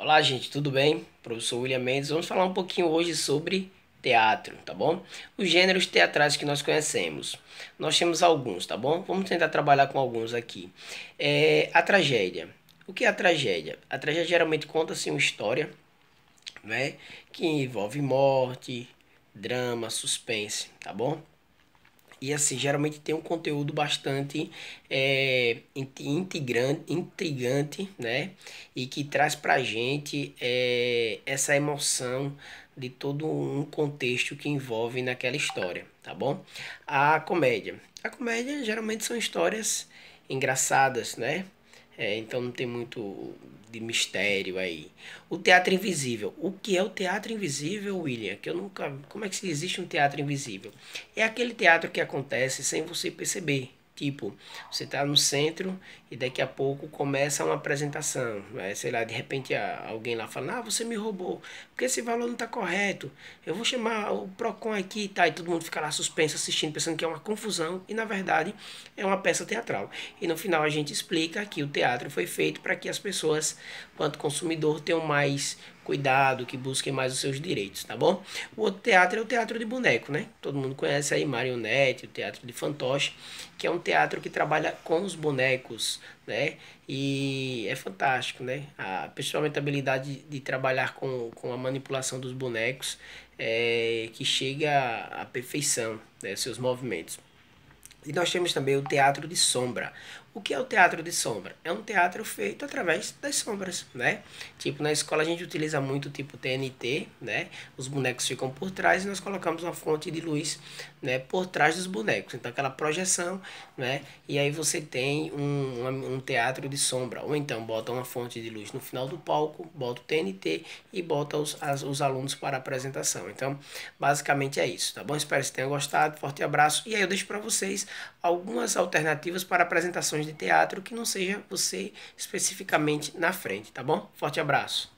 Olá, gente, tudo bem? Professor William Mendes. Vamos falar um pouquinho hoje sobre teatro, tá bom? Os gêneros teatrais que nós conhecemos. Nós temos alguns, tá bom? Vamos tentar trabalhar com alguns aqui. É, a tragédia. O que é a tragédia? A tragédia geralmente conta-se uma história, né? Que envolve morte, drama, suspense, tá bom? E assim, geralmente tem um conteúdo bastante é, intrigante, né? E que traz pra gente é, essa emoção de todo um contexto que envolve naquela história, tá bom? A comédia. A comédia geralmente são histórias engraçadas, né? É, então não tem muito de mistério aí. O teatro invisível. O que é o teatro invisível, William? Que eu nunca. Como é que existe um teatro invisível? É aquele teatro que acontece sem você perceber. Tipo, você está no centro e daqui a pouco começa uma apresentação. Né? Sei lá, de repente alguém lá fala, ah, você me roubou, porque esse valor não está correto. Eu vou chamar o PROCON aqui e tá, e todo mundo fica lá suspenso assistindo, pensando que é uma confusão, e na verdade é uma peça teatral. E no final a gente explica que o teatro foi feito para que as pessoas, quanto consumidor, tenham mais cuidado, que busquem mais os seus direitos, tá bom? O outro teatro é o teatro de boneco, né? Todo mundo conhece aí marionete, o teatro de fantoche, que é um teatro que trabalha com os bonecos, né? E é fantástico, né? A, principalmente a habilidade de, de trabalhar com, com a manipulação dos bonecos, é, que chega à, perfeição, né? Seus movimentos. E nós temos também o teatro de sombra. O que é o teatro de sombra? É um teatro feito através das sombras, né? Tipo, na escola a gente utiliza muito tipo TNT, né? Os bonecos ficam por trás e nós colocamos uma fonte de luz, né? Por trás dos bonecos. Então, aquela projeção, né? E aí você tem um, um teatro de sombra. Ou então, bota uma fonte de luz no final do palco, bota o TNT e bota os, as, os alunos para a apresentação. Então, basicamente é isso, tá bom? Espero que vocês tenham gostado. Forte abraço. E aí eu deixo para vocês algumas alternativas para apresentações de teatro que não seja você especificamente na frente, tá bom? Forte abraço.